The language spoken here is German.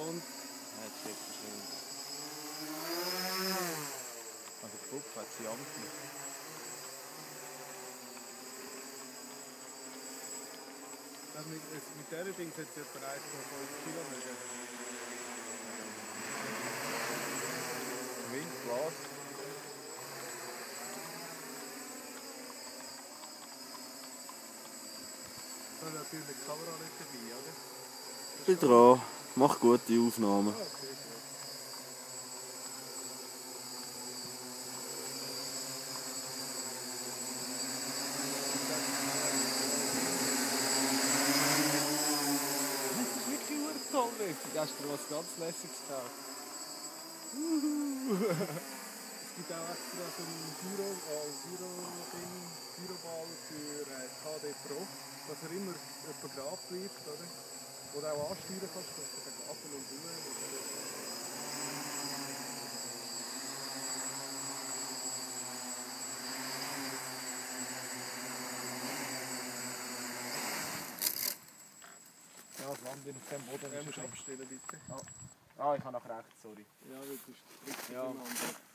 Und Ja, jetzt steht es schön. Also der Kopf hat sie Ampel. das mit, mit dieser Ding hat es etwa 1,5 Kilometer. Wind, Glas. Da ist natürlich die Kamera nicht dabei, oder? Ich bin dran. Mach gute Aufnahmen. Ah. Das ist was ganz Lässiges gekauft? Es gibt auch extra so einen Gyro, äh, Gyro für äh, KD Pro, dass er immer etwa gerade bleibt, oder? Oder auch ansteuern kannst, dass du den ab und zu Ja, das Land auf dem Boden Ja, musst abstellen, bitte. Ah, ich habe nach rechts, sorry. Ja, richtig. Ja. Ja.